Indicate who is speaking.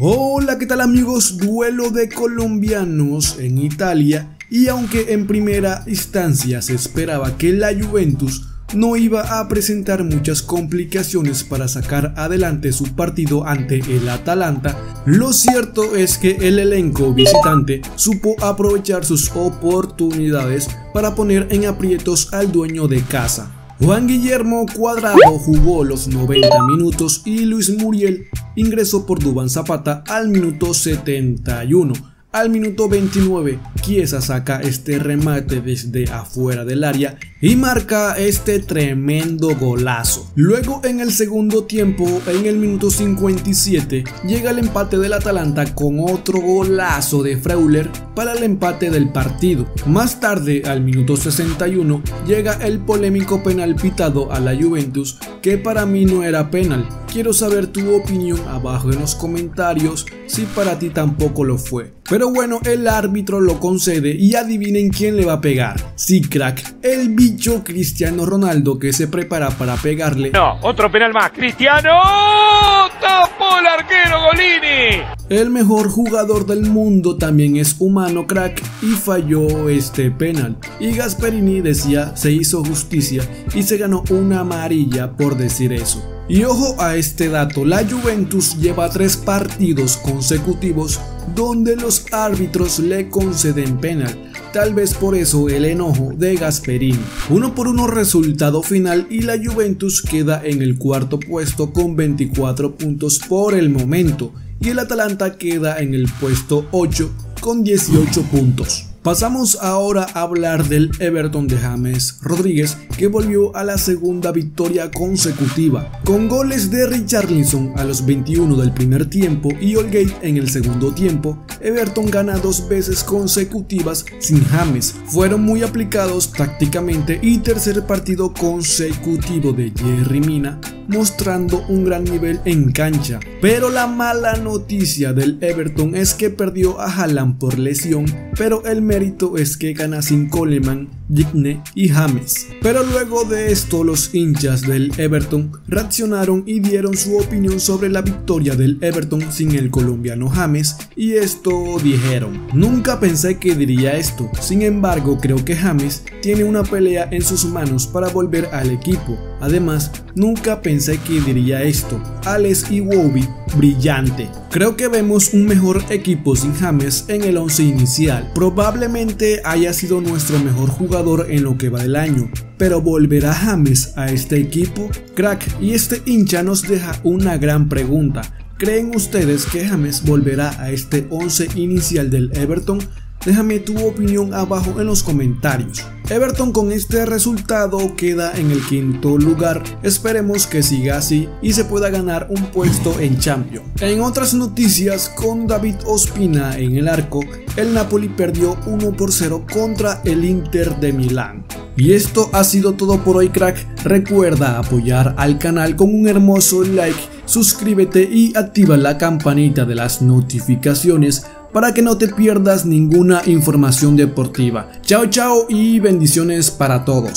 Speaker 1: Hola, ¿qué tal amigos? Duelo de colombianos en Italia y aunque en primera instancia se esperaba que la Juventus no iba a presentar muchas complicaciones para sacar adelante su partido ante el Atalanta, lo cierto es que el elenco visitante supo aprovechar sus oportunidades para poner en aprietos al dueño de casa. Juan Guillermo Cuadrado jugó los 90 minutos y Luis Muriel ingresó por Dubán Zapata al minuto 71 al minuto 29, Chiesa saca este remate desde afuera del área y marca este tremendo golazo. Luego en el segundo tiempo, en el minuto 57, llega el empate del Atalanta con otro golazo de Freuler para el empate del partido. Más tarde, al minuto 61, llega el polémico penal pitado a la Juventus que para mí no era penal. Quiero saber tu opinión abajo en los comentarios si para ti tampoco lo fue. Pero bueno, el árbitro lo concede y adivinen quién le va a pegar. Sí, crack, el bicho Cristiano Ronaldo que se prepara para pegarle.
Speaker 2: No, otro penal más. Cristiano tapó el arquero Golini.
Speaker 1: El mejor jugador del mundo también es humano crack y falló este penal. Y Gasperini decía se hizo justicia y se ganó una amarilla por decir eso. Y ojo a este dato, la Juventus lleva tres partidos consecutivos donde los árbitros le conceden penal. Tal vez por eso el enojo de Gasperini. Uno por uno resultado final y la Juventus queda en el cuarto puesto con 24 puntos por el momento y el Atalanta queda en el puesto 8 con 18 puntos. Pasamos ahora a hablar del Everton de James Rodríguez que volvió a la segunda victoria consecutiva, con goles de Richarlison a los 21 del primer tiempo y Olgate en el segundo tiempo. Everton gana dos veces consecutivas sin James, fueron muy aplicados tácticamente y tercer partido consecutivo de Jerry Mina mostrando un gran nivel en cancha. Pero la mala noticia del Everton es que perdió a Haaland por lesión, pero el mérito es que gana sin Coleman, Digne y James. Pero luego de esto los hinchas del Everton reaccionaron y dieron su opinión sobre la victoria del Everton sin el colombiano James y esto dijeron, nunca pensé que diría esto, sin embargo creo que James tiene una pelea en sus manos para volver al equipo, además nunca pensé que diría esto, Alex Iwobi brillante. Creo que vemos un mejor equipo sin James en el 11 inicial. Probablemente haya sido nuestro mejor jugador en lo que va del año. Pero ¿volverá James a este equipo? Crack, y este hincha nos deja una gran pregunta. ¿Creen ustedes que James volverá a este 11 inicial del Everton? Déjame tu opinión abajo en los comentarios. Everton con este resultado queda en el quinto lugar, esperemos que siga así y se pueda ganar un puesto en Champions. En otras noticias, con David Ospina en el arco, el Napoli perdió 1 por 0 contra el Inter de Milán. Y esto ha sido todo por hoy crack, recuerda apoyar al canal con un hermoso like, suscríbete y activa la campanita de las notificaciones para que no te pierdas ninguna información deportiva. Chao chao y bendiciones para todos.